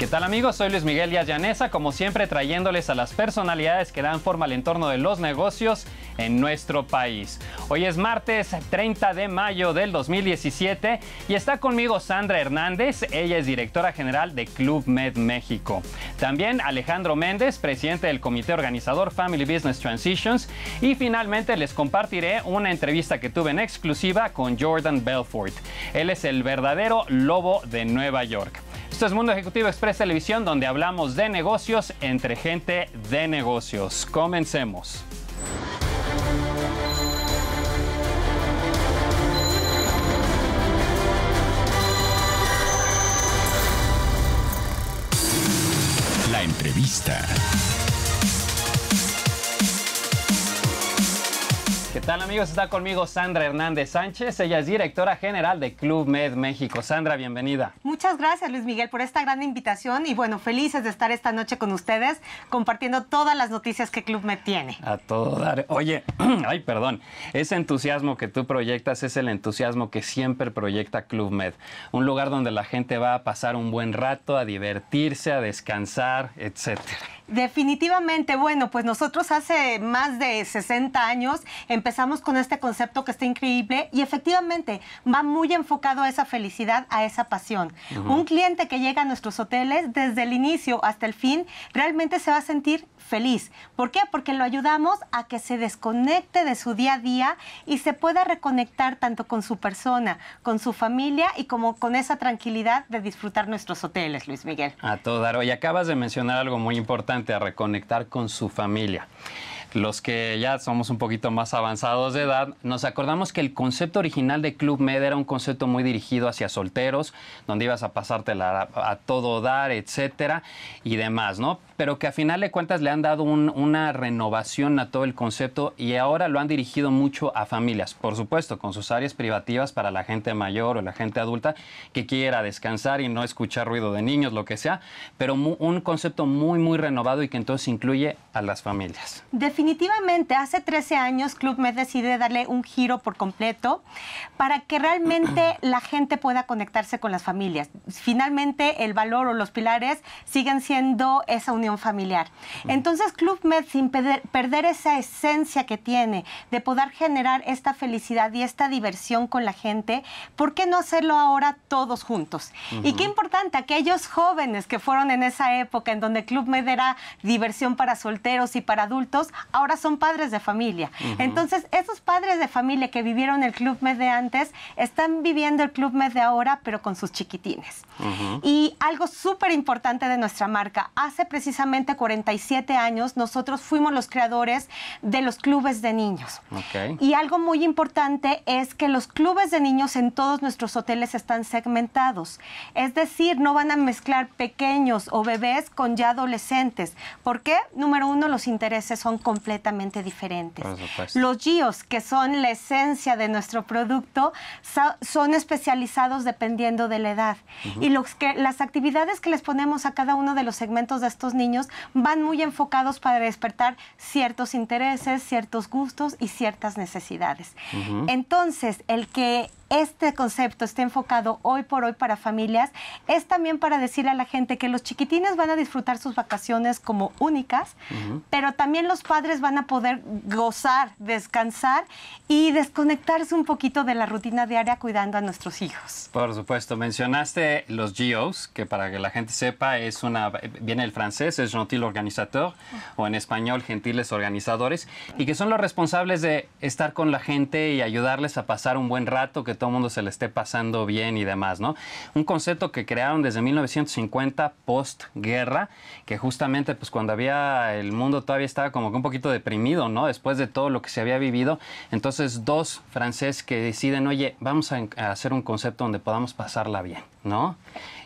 ¿Qué tal amigos? Soy Luis Miguel Díaz Llanesa, como siempre trayéndoles a las personalidades que dan forma al entorno de los negocios en nuestro país. Hoy es martes 30 de mayo del 2017 y está conmigo Sandra Hernández, ella es directora general de Club Med México. También Alejandro Méndez, presidente del comité organizador Family Business Transitions y finalmente les compartiré una entrevista que tuve en exclusiva con Jordan Belfort. Él es el verdadero lobo de Nueva York. Esto es Mundo Ejecutivo Express Televisión, donde hablamos de negocios entre gente de negocios. Comencemos. La entrevista. ¿Qué tal amigos? Está conmigo Sandra Hernández Sánchez. Ella es directora general de Club Med México. Sandra, bienvenida. Muchas gracias Luis Miguel por esta gran invitación y bueno, felices de estar esta noche con ustedes compartiendo todas las noticias que Club Med tiene. A todo dar. Oye, ay, perdón. Ese entusiasmo que tú proyectas es el entusiasmo que siempre proyecta Club Med. Un lugar donde la gente va a pasar un buen rato, a divertirse, a descansar, etcétera. Definitivamente, bueno, pues nosotros hace más de 60 años empezamos con este concepto que está increíble y efectivamente va muy enfocado a esa felicidad, a esa pasión. Un cliente que llega a nuestros hoteles desde el inicio hasta el fin realmente se va a sentir feliz. ¿Por qué? Porque lo ayudamos a que se desconecte de su día a día y se pueda reconectar tanto con su persona, con su familia y como con esa tranquilidad de disfrutar nuestros hoteles, Luis Miguel. A todo dar. Y acabas de mencionar algo muy importante, a reconectar con su familia los que ya somos un poquito más avanzados de edad, nos acordamos que el concepto original de Club Med era un concepto muy dirigido hacia solteros, donde ibas a pasártela a, a todo dar, etcétera, y demás, ¿no? Pero que a final de cuentas le han dado un, una renovación a todo el concepto y ahora lo han dirigido mucho a familias, por supuesto, con sus áreas privativas para la gente mayor o la gente adulta que quiera descansar y no escuchar ruido de niños, lo que sea, pero un concepto muy, muy renovado y que entonces incluye a las familias. Definitivamente, hace 13 años Club Med decide darle un giro por completo para que realmente la gente pueda conectarse con las familias. Finalmente, el valor o los pilares siguen siendo esa unión familiar. Entonces, Club Med, sin perder, esa esencia que tiene de poder generar esta felicidad y esta diversión con la gente, ¿por qué no hacerlo ahora todos juntos? Uh -huh. Y qué importante, aquellos jóvenes que fueron en esa época en donde Club Med era diversión para solteros y para adultos, ahora son padres de familia. Uh -huh. Entonces, esos padres de familia que vivieron el Club Med de antes, están viviendo el Club Med de ahora, pero con sus chiquitines. Uh -huh. Y algo súper importante de nuestra marca, hace precisamente 47 años nosotros fuimos los creadores de los clubes de niños. Okay. Y algo muy importante es que los clubes de niños en todos nuestros hoteles están segmentados. Es decir, no van a mezclar pequeños o bebés con ya adolescentes. ¿Por qué? Número uno, los intereses son completamente diferentes. Los GIOS, que son la esencia de nuestro producto, son especializados dependiendo de la edad. Uh -huh. Y los que, las actividades que les ponemos a cada uno de los segmentos de estos niños van muy enfocados para despertar ciertos intereses, ciertos gustos y ciertas necesidades. Uh -huh. Entonces, el que este concepto esté enfocado hoy por hoy para familias, es también para decirle a la gente que los chiquitines van a disfrutar sus vacaciones como únicas, uh -huh. pero también los padres van a poder gozar, descansar y desconectarse un poquito de la rutina diaria cuidando a nuestros hijos. Por supuesto, mencionaste los GOs, que para que la gente sepa es una viene el francés, es gentil organisateur, uh -huh. o en español gentiles organizadores, y que son los responsables de estar con la gente y ayudarles a pasar un buen rato, que todo el mundo se le esté pasando bien y demás, ¿no? Un concepto que crearon desde 1950, postguerra, que justamente pues cuando había, el mundo todavía estaba como que un poquito deprimido, ¿no? Después de todo lo que se había vivido. Entonces, dos franceses que deciden, oye, vamos a, hacer un concepto donde podamos pasarla bien, ¿no?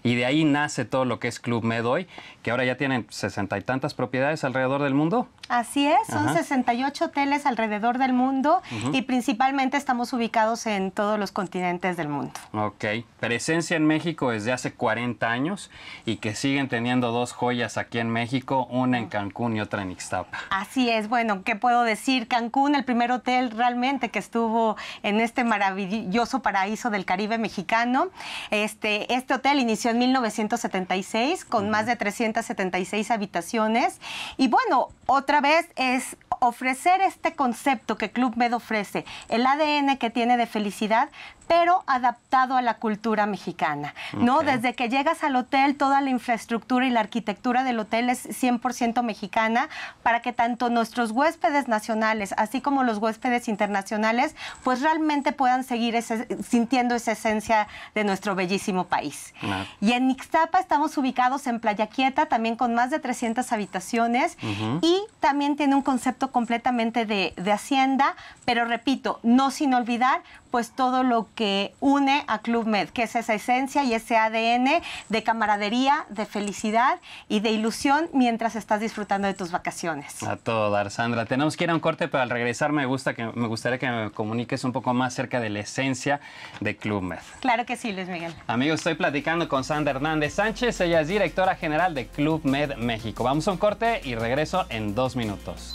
Y de ahí nace todo lo que es Club Med hoy, que ahora ya tienen sesenta y tantas propiedades alrededor del mundo. Así es, son Ajá. 68 hoteles alrededor del mundo uh -huh. y principalmente estamos ubicados en todos los continentes continentes del mundo. Ok, presencia en México desde hace 40 años y que siguen teniendo dos joyas aquí en México, una en Cancún y otra en Ixtapa. Así es, bueno, ¿qué puedo decir? Cancún, el primer hotel realmente que estuvo en este maravilloso paraíso del Caribe mexicano. Este, este hotel inició en 1976 con más de 376 habitaciones. Y bueno, otra vez es ofrecer este concepto que Club Med ofrece, el ADN que tiene de felicidad, pero adaptado a la cultura mexicana, ¿no? Desde que llegas al hotel, toda la infraestructura y la arquitectura del hotel es 100% mexicana para que tanto nuestros huéspedes nacionales, así como los huéspedes internacionales, pues realmente puedan seguir sintiendo esa esencia de nuestro bellísimo país. Y en Ixtapa estamos ubicados en Playa Quieta, también con más de 300 habitaciones y también tiene un concepto completamente de, de hacienda, pero repito, no sin olvidar pues todo lo que une a Club Med, que es esa esencia y ese ADN de camaradería, de felicidad y de ilusión mientras estás disfrutando de tus vacaciones. A todo dar, Sandra. Tenemos que ir a un corte, pero al regresar me, gusta que, me gustaría que me comuniques un poco más acerca de la esencia de Club Med. Claro que sí, Luis Miguel. Amigos, estoy platicando con Sandra Hernández Sánchez. Ella es directora general de Club Med México. Vamos a un corte y regreso en dos minutos.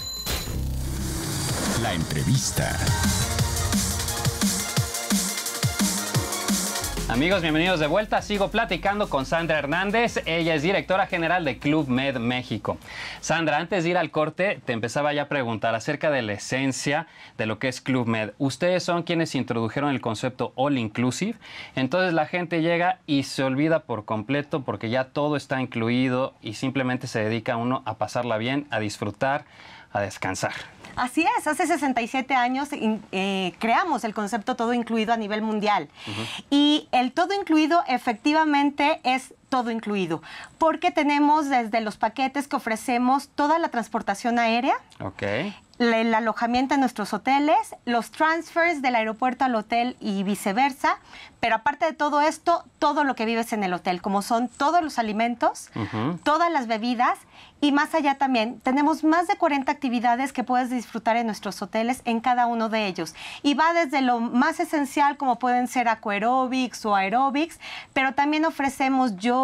La entrevista. Amigos, bienvenidos de vuelta. Sigo platicando con Sandra Hernández. Ella es directora general de Club Med México. Sandra, antes de ir al corte, te empezaba ya a preguntar acerca de la esencia de lo que es Club Med. Ustedes son quienes introdujeron el concepto All Inclusive. Entonces la gente llega y se olvida por completo porque ya todo está incluido y simplemente se dedica uno a pasarla bien, a disfrutar, a descansar. Así es, hace 67 años eh, creamos el concepto todo incluido a nivel mundial. Y el todo incluido efectivamente es todo incluido, porque tenemos desde los paquetes que ofrecemos toda la transportación aérea, okay. el alojamiento en nuestros hoteles, los transfers del aeropuerto al hotel y viceversa, pero aparte de todo esto, todo lo que vives en el hotel, como son todos los alimentos, todas las bebidas y más allá también, tenemos más de 40 actividades que puedes disfrutar en nuestros hoteles en cada uno de ellos. Y va desde lo más esencial como pueden ser aquaerobics o aerobics, pero también ofrecemos yoga,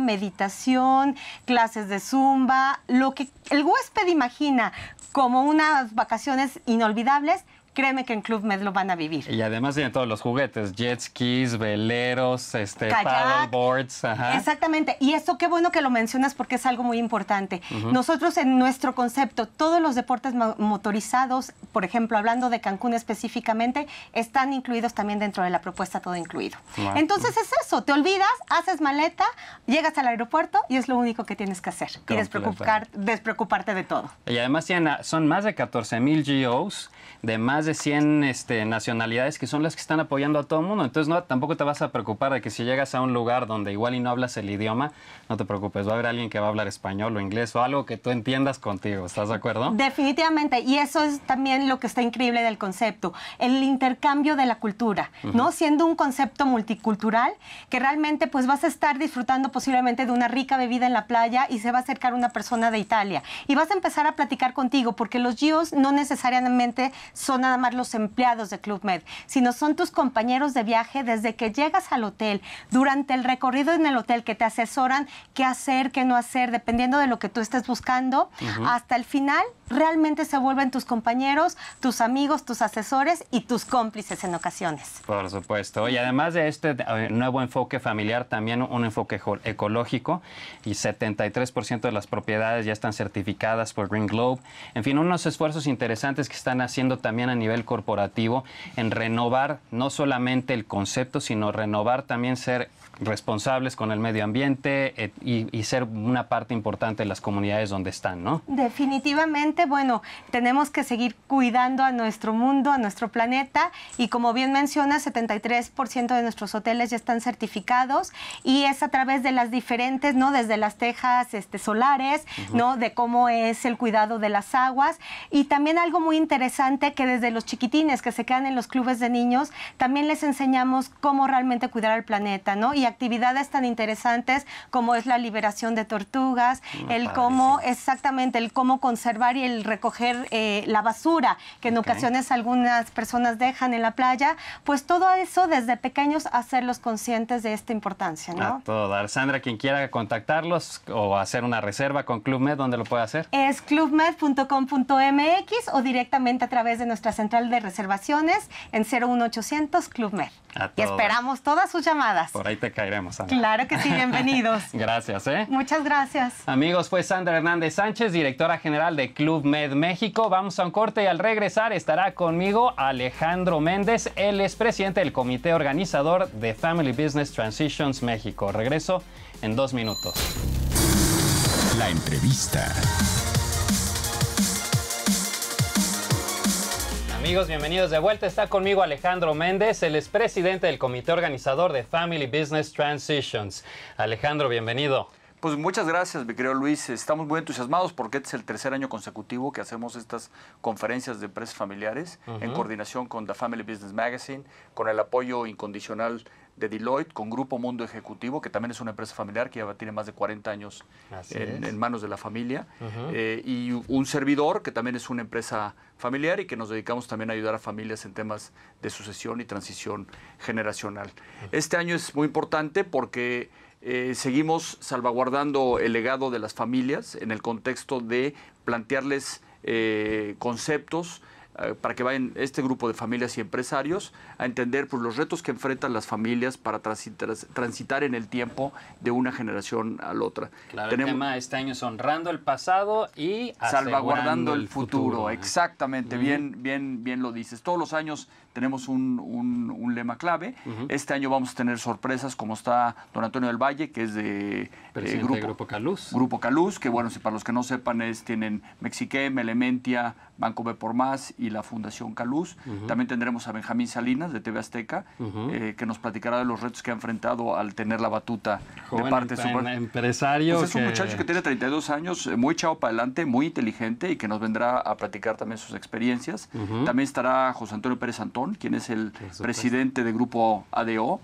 meditación, clases de zumba, lo que el huésped imagina como unas vacaciones inolvidables créeme que en Club Med lo van a vivir. Y además tienen todos los juguetes, jet skis, veleros, este, paddleboards. Exactamente. Y esto qué bueno que lo mencionas porque es algo muy importante. Nosotros en nuestro concepto, todos los deportes motorizados, por ejemplo, hablando de Cancún específicamente, están incluidos también dentro de la propuesta todo incluido. Entonces es eso, te olvidas, haces maleta, llegas al aeropuerto y es lo único que tienes que hacer. Y despreocupar, despreocuparte de todo. Y además son más de 14 mil GOs de más de 100 este, nacionalidades que son las que están apoyando a todo el mundo. Entonces no, tampoco te vas a preocupar de que si llegas a un lugar donde igual y no hablas el idioma, no te preocupes, va a haber alguien que va a hablar español o inglés o algo que tú entiendas contigo. ¿Estás de acuerdo? Definitivamente. Y eso es también lo que está increíble del concepto, el intercambio de la cultura, ¿no? Siendo un concepto multicultural que realmente pues vas a estar disfrutando posiblemente de una rica bebida en la playa y se va a acercar una persona de Italia y vas a empezar a platicar contigo porque los GIOs no necesariamente son nada más los empleados de Club Med, sino son tus compañeros de viaje desde que llegas al hotel, durante el recorrido en el hotel que te asesoran qué hacer, qué no hacer, dependiendo de lo que tú estés buscando, hasta el final realmente se vuelven tus compañeros, tus amigos, tus asesores y tus cómplices en ocasiones. Por supuesto. Y además de este eh, nuevo enfoque familiar, también un enfoque ecológico y 73% de las propiedades ya están certificadas por Green Globe. En fin, unos esfuerzos interesantes que están haciendo también a nivel corporativo en renovar no solamente el concepto, sino renovar también ser responsables con el medio ambiente eh, y, ser una parte importante de las comunidades donde están, ¿no? Definitivamente, bueno, tenemos que seguir cuidando a nuestro mundo, a nuestro planeta y como bien menciona, 73% de nuestros hoteles ya están certificados y es a través de las diferentes, ¿no? Desde las tejas este, solares, ¿no? De cómo es el cuidado de las aguas y también algo muy interesante que desde de los chiquitines que se quedan en los clubes de niños, también les enseñamos cómo realmente cuidar al planeta, ¿no? Y actividades tan interesantes como es la liberación de tortugas, Ah, el cómo, exactamente, el cómo conservar y el recoger eh, la basura que en Ok. ocasiones algunas personas dejan en la playa, pues todo eso desde pequeños hacerlos conscientes de esta importancia, ¿no? A todo dar. Sandra, quien quiera contactarlos o hacer una reserva con Club Med, ¿dónde lo puede hacer? Es clubmed.com.mx o directamente a través de nuestra central de reservaciones en 01800 Club Med. A Y todo. esperamos todas sus llamadas. Por ahí te caeremos, Sandra. Claro que sí, bienvenidos. Gracias, ¿eh? Muchas gracias. Amigos, fue Sandra Hernández Sánchez, directora general de Club Med México. Vamos a un corte y al regresar estará conmigo Alejandro Méndez. Él es presidente del comité organizador de Family Business Transitions México. Regreso en dos minutos. La entrevista. Amigos, bienvenidos de vuelta. Está conmigo Alejandro Méndez, él es presidente del comité organizador de Family Business Transitions. Alejandro, bienvenido. Pues muchas gracias, mi querido Luis. Estamos muy entusiasmados porque este es el tercer año consecutivo que hacemos estas conferencias de empresas familiares en coordinación con The Family Business Magazine, con el apoyo incondicional de Deloitte, con Grupo Mundo Ejecutivo, que también es una empresa familiar que ya tiene más de 40 años en, manos de la familia, eh, y un servidor que también es una empresa familiar y que nos dedicamos también a ayudar a familias en temas de sucesión y transición generacional. Este año es muy importante porque eh, seguimos salvaguardando el legado de las familias en el contexto de plantearles eh, conceptos para que vayan este grupo de familias y empresarios a entender pues, los retos que enfrentan las familias para transitar, transitar en el tiempo de una generación a la otra. Claro, Tenemos- el tema este año es honrando el pasado y salvaguardando el futuro. ¿eh? Exactamente, bien, bien, bien lo dices. Todos los años tenemos un, un- un lema clave. Este año vamos a tener sorpresas como está don Antonio del Valle, que es de eh, grupo, de Grupo Caluz. Grupo Caluz, que bueno, si para los que no sepan es, tienen Mexiquem, Elementia, Banco B por Más y la Fundación Caluz. También tendremos a Benjamín Salinas de TV Azteca, eh, que nos platicará de los retos que ha enfrentado al tener la batuta Joven de parte de su em- empresario. pues es un muchacho que tiene 32 años, eh, muy echado para adelante, muy inteligente y que nos vendrá a platicar también sus experiencias. También estará José Antonio Pérez Antón, quien es el presidente de Grupo ADO,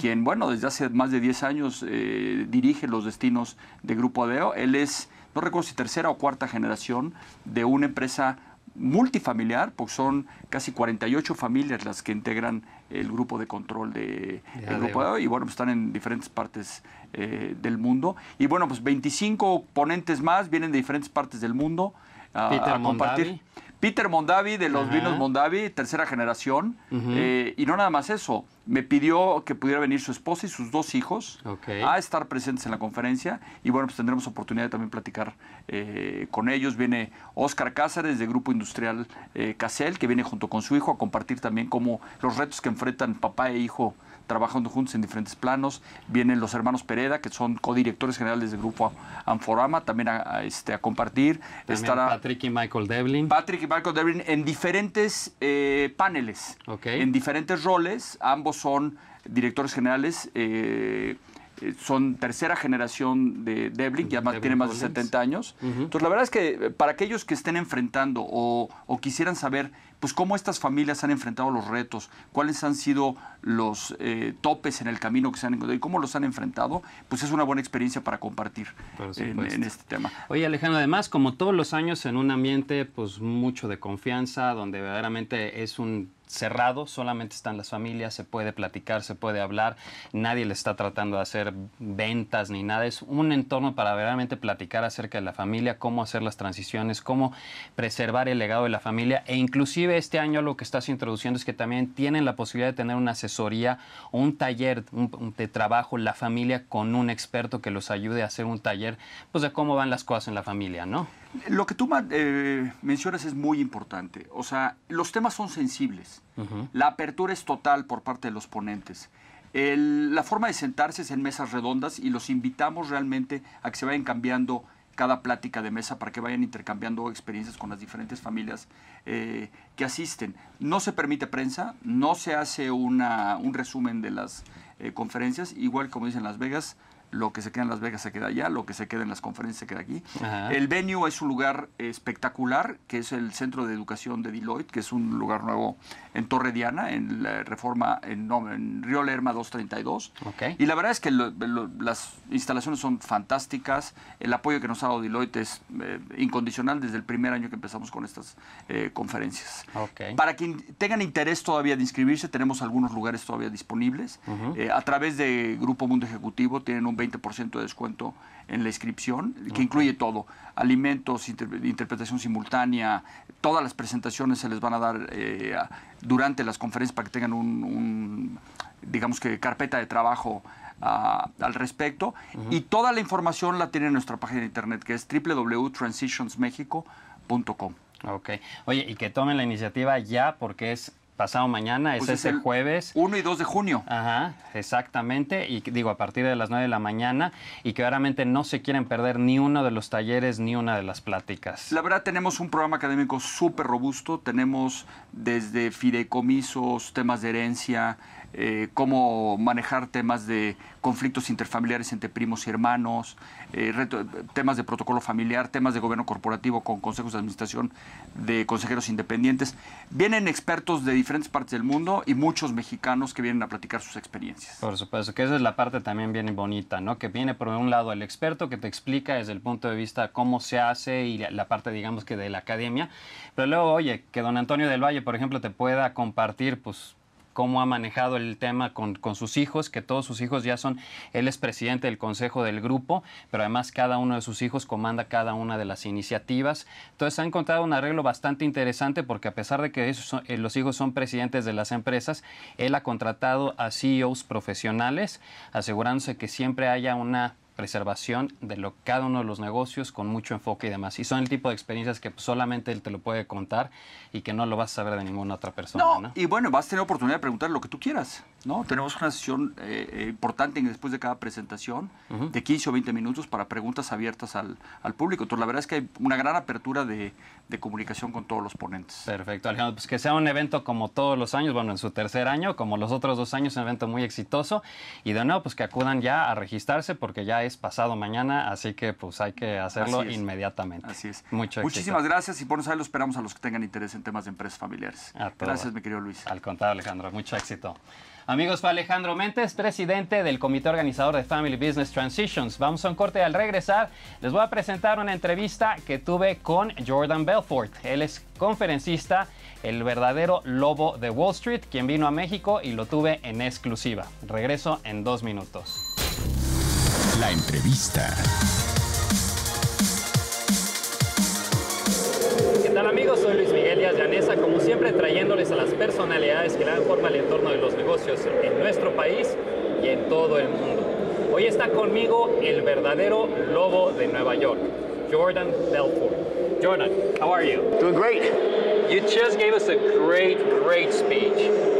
quien, bueno, desde hace más de 10 años eh, dirige los destinos de Grupo ADO. Él es, no recuerdo si tercera o cuarta generación de una empresa multifamiliar, porque son casi 48 familias las que integran el grupo de control de, De el grupo. ADO y bueno, pues están en diferentes partes eh, del mundo. Y bueno, pues 25 ponentes más vienen de diferentes partes del mundo a, compartir. Mondavi. Peter Mondavi de los Ajá. vinos Mondavi, tercera generación. Eh, y no nada más eso, me pidió que pudiera venir su esposa y sus dos hijos a estar presentes en la conferencia. Y bueno, pues tendremos oportunidad de también platicar eh, con ellos. Viene Oscar Cáceres de Grupo Industrial eh, Casel, que viene junto con su hijo a compartir también cómo los retos que enfrentan papá e hijo trabajando juntos en diferentes planos. Vienen los hermanos Pereda, que son codirectores generales del Grupo Anforama, también a, a, este, a compartir. También Estará Patrick y Michael Devlin. Patrick y Michael Devlin en diferentes eh, paneles, en diferentes roles. Ambos son directores generales. eh, eh, son tercera generación de Devlin, ya Devlin tiene más de Collins. 70 años. Entonces, la verdad es que para aquellos que estén enfrentando o, o quisieran saber pues cómo estas familias han enfrentado los retos, cuáles han sido los eh, topes en el camino que se han encontrado y cómo los han enfrentado, pues es una buena experiencia para compartir en, en este tema. Oye Alejandro, además como todos los años en un ambiente pues mucho de confianza, donde verdaderamente es un cerrado, solamente están las familias, se puede platicar, se puede hablar, nadie le está tratando de hacer ventas ni nada, es un entorno para verdaderamente platicar acerca de la familia, cómo hacer las transiciones, cómo preservar el legado de la familia e inclusive este año lo que estás introduciendo es que también tienen la posibilidad de tener una asesoría un taller de trabajo la familia con un experto que los ayude a hacer un taller pues de cómo van las cosas en la familia, ¿no? Lo que tú eh, mencionas es muy importante. O sea, los temas son sensibles. La apertura es total por parte de los ponentes. La forma de sentarse es en mesas redondas y los invitamos realmente a que se vayan cambiando cada plática de mesa para que vayan intercambiando experiencias con las diferentes familias eh, que asisten. No se permite prensa, no se hace una- un resumen de las eh, conferencias, igual como dicen Las Vegas, lo que se queda en Las Vegas se queda allá, lo que se queda en las conferencias se queda aquí. Ajá. El venue es un lugar espectacular, que es el Centro de Educación de Deloitte, que es un lugar nuevo en Torre Diana, en la Reforma, en, no, en Río Lerma 232. Ok. Y la verdad es que lo- lo- las instalaciones son fantásticas, el apoyo que nos ha dado Deloitte es eh, incondicional desde el primer año que empezamos con estas eh, conferencias. Ok. Para quien tengan interés todavía de inscribirse, tenemos algunos lugares todavía disponibles. Eh, a través de Grupo Mundo Ejecutivo tienen un 20% de descuento en la inscripción, que incluye todo, alimentos, inter- interpretación simultánea, todas las presentaciones se les van a dar eh, durante las conferencias para que tengan un, un, digamos que, carpeta de trabajo al respecto. Y toda la información la tiene en nuestra página de internet, que es www.transitionsmexico.com. Ok. Oye, y que tomen la iniciativa ya porque es pasado mañana, es Pues es ese jueves. 1 y 2 de junio. Ajá, exactamente. Y digo, a partir de las 9 de la mañana. Y que obviamente no se quieren perder ni uno de los talleres ni una de las pláticas. La verdad tenemos un programa académico súper robusto, tenemos desde fideicomisos, temas de herencia, eh, cómo manejar temas de conflictos interfamiliares entre primos y hermanos, eh, temas de protocolo familiar, temas de gobierno corporativo con consejos de administración de consejeros independientes. Vienen expertos de diferentes partes del mundo y muchos mexicanos que vienen a platicar sus experiencias. Por supuesto, que esa es la parte también bien bonita, ¿no? Que viene por un lado el experto que te explica desde el punto de vista cómo se hace y la parte, digamos que de la academia, pero luego, oye, que don Antonio del Valle, por ejemplo, te pueda compartir, pues, cómo ha manejado el tema con, con sus hijos, que todos sus hijos ya son, él es presidente del consejo del grupo, pero además cada uno de sus hijos comanda cada una de las iniciativas. Entonces ha encontrado un arreglo bastante interesante porque a pesar de que eh, los hijos son presidentes de las empresas, él ha contratado a CEOs profesionales, asegurándose que siempre haya una preservación de lo, cada uno de los negocios con mucho enfoque y demás. Y son el tipo de experiencias que pues, solamente él te lo puede contar y que no lo vas a saber de ninguna otra persona. No, ¿no? y bueno, vas a tener oportunidad de preguntar lo que tú quieras, ¿no? Tenemos una sesión eh, eh, importante después de cada presentación de 15 o 20 minutos para preguntas abiertas al, al público. Entonces, la verdad es que hay una gran apertura de, de comunicación con todos los ponentes. Perfecto, Alejandro. Pues que sea un evento como todos los años, bueno, en su tercer año, como los otros dos años, un evento muy exitoso. Y de nuevo, pues que acudan ya a registrarse porque ya es pasado mañana, así que pues hay que hacerlo Así inmediatamente. Así es. Mucho Muchísimas éxito. gracias y por eso ahí lo esperamos a los que tengan interés en temas de empresas familiares. A todo. Gracias, mi querido Luis. Al contrario, Alejandro, mucho éxito. Amigos, fue Alejandro Mentes, presidente del comité organizador de Family Business Transitions. Vamos a un corte al regresar. Les voy a presentar una entrevista que tuve con Jordan Belfort. Él es conferencista, el verdadero lobo de Wall Street, quien vino a México y lo tuve en exclusiva. Regreso en dos minutos. La entrevista. ¿Qué tal amigos? Soy Luis Miguel Díaz Llanesa, como siempre trayéndoles a las personalidades que dan forma al entorno de los negocios en nuestro país y en todo el mundo. Hoy está conmigo el verdadero lobo de Nueva York, Jordan Belfort. Jordan, how are you? Doing great. You just gave us a great, great speech.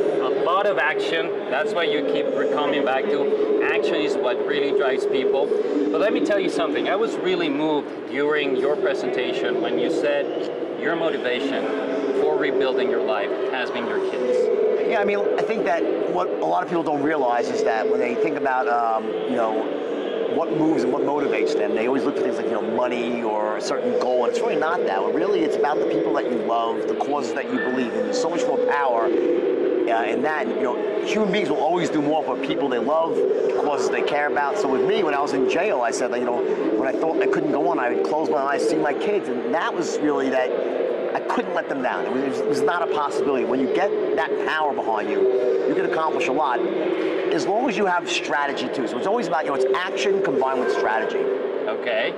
Lot of action. That's why you keep coming back to. Action is what really drives people. But let me tell you something. I was really moved during your presentation when you said your motivation for rebuilding your life has been your kids. Yeah, I mean, I think that what a lot of people don't realize is that when they think about, um, you know, what moves and what motivates them, they always look for things like, you know, money or a certain goal, and it's really not that. Really, it's about the people that you love, the causes that you believe in. There's so much more power uh, in that. You know, human beings will always do more for people they love, causes they care about. So with me, when I was in jail, I said, that, you know, when I thought I couldn't go on, I would close my eyes, see my kids, and that was really that I couldn't let them down. It was, it was not a possibility. When you get that power behind you, you can accomplish a lot, as long as you have strategy too. So it's always about, you know, it's action combined with strategy. Okay.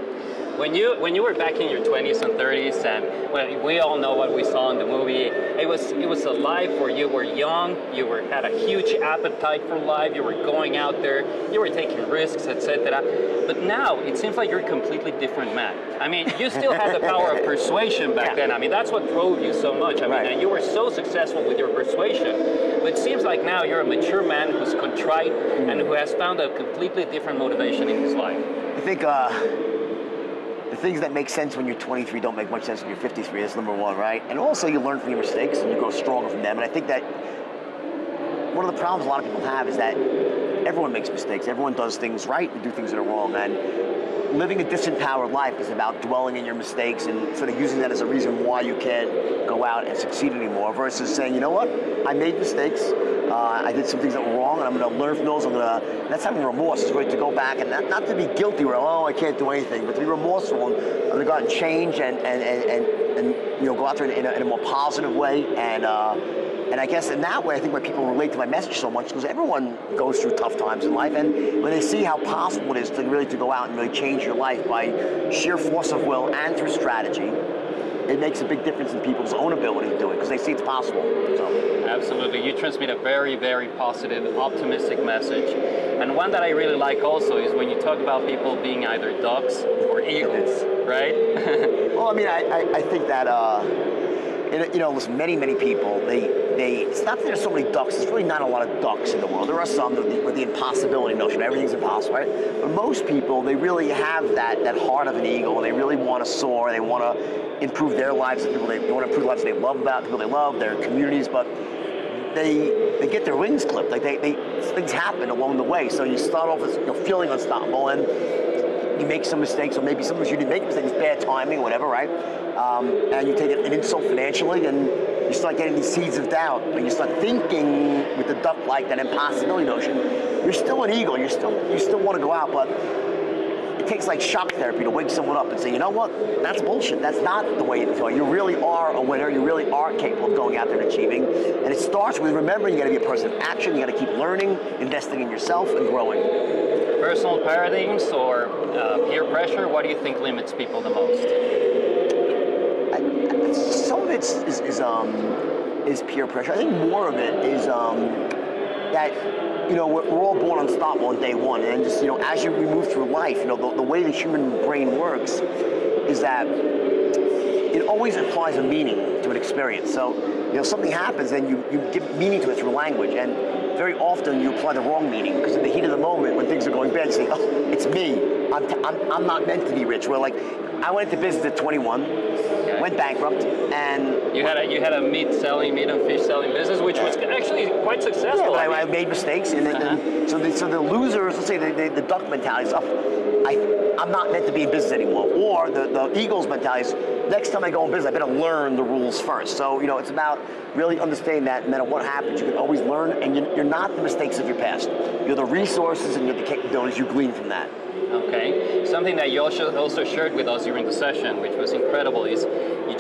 When you when you were back in your 20s and 30s, and well, we all know what we saw in the movie. It was it was a life where you were young, you were had a huge appetite for life, you were going out there, you were taking risks, etc. But now it seems like you're a completely different man. I mean, you still had the power of persuasion back Yeah. then. I mean, that's what drove you so much. I mean, Right. you were so successful with your persuasion. But it seems like now you're a mature man who's contrite and who has found a completely different motivation in his life. I think uh, the things that make sense when you're 23 don't make much sense when you're 53. That's number one, right? And also, you learn from your mistakes and you grow stronger from them. And I think that one of the problems a lot of people have is that everyone makes mistakes. Everyone does things right and do things that are wrong. And living a disempowered life is about dwelling in your mistakes and sort of using that as a reason why you can't go out and succeed anymore versus saying, you know what, I made mistakes. Uh, I did some things that were wrong, and I'm going to learn from those. I'm going to. That's having remorse. It's great to go back and not, not to be guilty or oh I can't do anything, but to be remorseful and I'm going to go out and change and and, and, and, and you know go out there in, a, in a more positive way and. Uh, and I guess in that way, I think why people relate to my message so much because everyone goes through tough times in life, and when they see how possible it is to really to go out and really change your life by sheer force of will and through strategy, it makes a big difference in people's own ability to do it because they see it's possible. So. Absolutely. You transmit a very, very positive, optimistic message. And one that I really like also is when you talk about people being either ducks or eagles, right? well, I mean, I, I, I think that, uh, you know, listen, many, many people, they, they, it's not that there's so many ducks, there's really not a lot of ducks in the world. There are some with the, the impossibility notion, everything's impossible, right? But most people, they really have that, that heart of an eagle, and they really want to soar, they want to improve their lives, people they, they want to improve the lives they love about, people they love, their communities, but they they get their wings clipped. Like they, they things happen along the way. So you start off as you know, feeling unstoppable, and you make some mistakes, or maybe sometimes you didn't make mistakes, bad timing, whatever, right? Um, and you take an insult financially, and you start getting these seeds of doubt, and you start thinking with the duck-like, that impossibility notion. You're still an eagle. You still you still want to go out, but it takes like shock therapy to wake someone up and say, you know what, that's bullshit. That's not the way it's going. You really are a winner. You really are capable of going out there and achieving. And it starts with remembering you got to be a person of action. You got to keep learning, investing in yourself, and growing. Personal paradigms or uh, peer pressure, what do you think limits people the most? I, some of it is, is, um, is peer pressure. I think more of it is um, that you know, we're, all born unstoppable on day one. And just, you know, as you move through life, you know, the, the way the human brain works is that it always applies a meaning to an experience. So, you know, something happens and you, you give meaning to it through language. And very often you apply the wrong meaning because in the heat of the moment when things are going bad, you say, oh, it's me. I'm, t- I'm, I'm not meant to be rich. Well, like, I went into business at 21, okay. went bankrupt, and you had a you had a meat selling, meat and fish selling business, which was actually quite successful. Yeah, I, I, made mistakes, and, uh-huh. and so the, so the losers, let's say the, the, the duck mentality is, oh, I I'm not meant to be in business anymore, or the the Eagles mentality is, next time I go in business, I better learn the rules first. So you know, it's about really understanding that no matter what happens, you can always learn, and you're not the mistakes of your past. You're the resources and you're the capabilities you glean from that. Okay. Something that you also, also shared with us during the session, which was incredible, is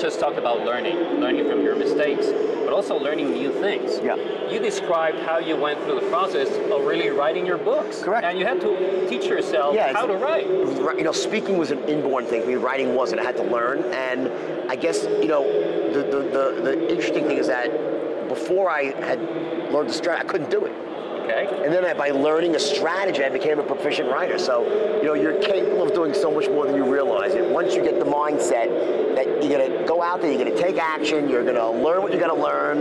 just talked about learning, learning from your mistakes, but also learning new things. Yeah. You described how you went through the process of really writing your books. Correct. And you had to teach yourself yeah, how to write. You know, speaking was an inborn thing. I mean, writing wasn't. I had to learn. And I guess, you know, the, the, the, the interesting thing is that before I had learned the strategy, I couldn't do it. Okay. And then by learning a strategy, I became a proficient writer. So, you know, you're capable of doing so much more than you realize. And once you get the mindset that you're going to go out there, you're going to take action, you're going to learn what you got to learn,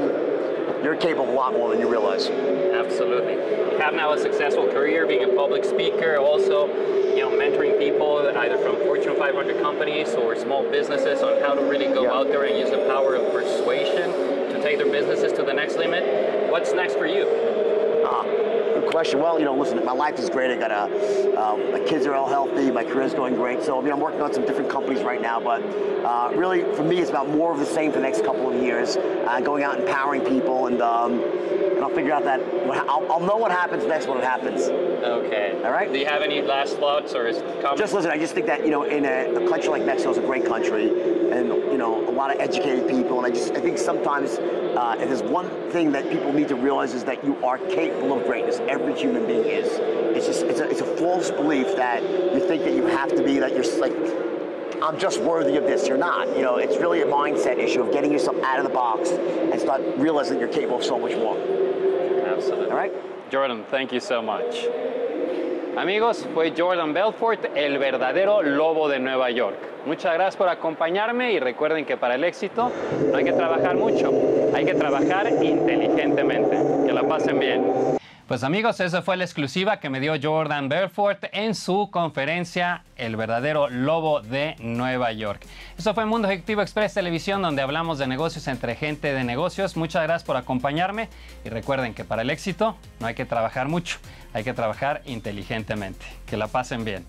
you're capable of a lot more than you realize. Absolutely. You have now a successful career being a public speaker, also, you know, mentoring people either from Fortune 500 companies or small businesses on how to really go yeah. out there and use the power of persuasion to take their businesses to the next limit. What's next for you? Good question. Well, you know, listen, my life is great. I got a, um, my kids are all healthy. My career is going great. So, I mean, I'm working on some different companies right now, but uh, really, for me, it's about more of the same for the next couple of years. Uh, going out and empowering people, and um, and I'll figure out that I'll, I'll, know what happens next when it happens. Okay. All right. Do you have any last thoughts or comments? Just listen. I just think that you know, in a, a country like Mexico is a great country, and you know, a lot of educated people, and I just I think sometimes uh, there's one thing that people need to realize is that you are capable of greatness. Every human being is. It's just it's a, it's a false belief that you think that you have to be that you're like I'm just worthy of this. You're not. You know, it's really a mindset issue of getting yourself out of the box and start realizing you're capable of so much more. Absolutely. All right. Jordan, thank you so much. Amigos, fue Jordan Belfort, el verdadero lobo de Nueva York. Muchas gracias por acompañarme y recuerden que para el éxito no hay que trabajar mucho, hay que trabajar inteligentemente. Que la pasen bien. Pues amigos, esa fue la exclusiva que me dio Jordan Belfort en su conferencia El verdadero lobo de Nueva York. Eso fue Mundo Ejecutivo Express Televisión donde hablamos de negocios entre gente de negocios. Muchas gracias por acompañarme y recuerden que para el éxito no hay que trabajar mucho, hay que trabajar inteligentemente. Que la pasen bien.